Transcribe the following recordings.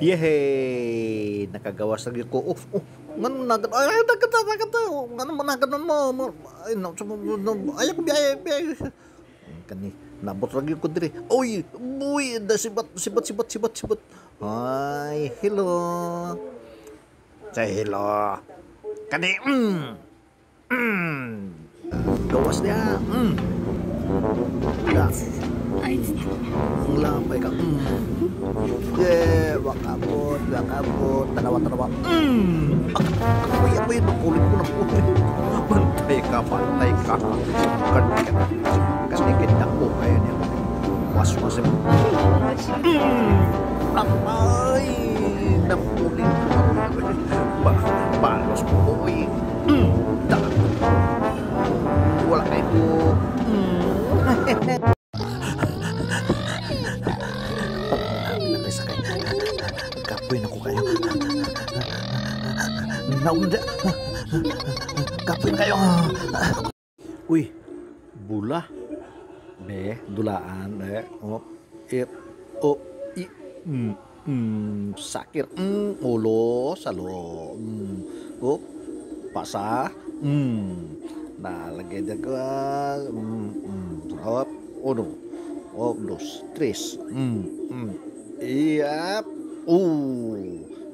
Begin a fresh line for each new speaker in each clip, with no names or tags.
Yeay, nakagawas lagi ko. Oh, oh, ngan nagat ay nagat nagat ngan managat mo. Ay no, ay ko biya biya. Kani nabot lagi ko dire. Oy, boy, da sibat sibat sibat sibat sibat. Ay, hello. Say hello. Kani mm. Mm. Gawas dia. Mm. Da.
Ay,
Ang lapay ka. Mm. Yeah, wakabot, wakabot, tanawa-tanawa. Ako'y ako'y nakulit ko nakulit. Pantay ka, pantay ka. Kanikit, kanikit ako kayo niya. Was-was mo. Mm. Ay, nakulit ko. Ba, balos ko ko eh. Mm. Da. Wala kayo ko. Mm. Naunda. Kapoy na kayo. Uy, bula. Be, dulaan. Be, oh, it, oh, i, mm, mm, sakir, mm, ulo, salo, mm, oh, pasa, mm, nalagay na ka, mm, mm, oh, uno, oh, dos, tres, mm, mm, iya, Oo.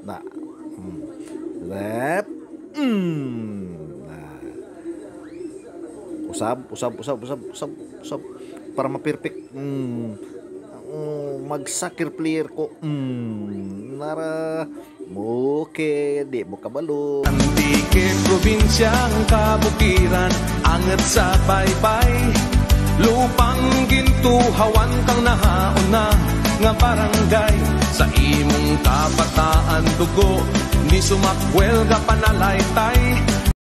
Na. Hmm. Left. Hmm. Na. Usab, usab, usab, usab, usab, usab. Para ma-perfect. Hmm. Mm, magsakir player ko. Hmm. Nara. Okay, di mo kabalo.
Antique probinsya ang kabukiran, angat sa baybay. Lupang gintuhawan kang nahaon na nga barangay. Sa imong kabataan dugo Ni sumakwel ka panalaytay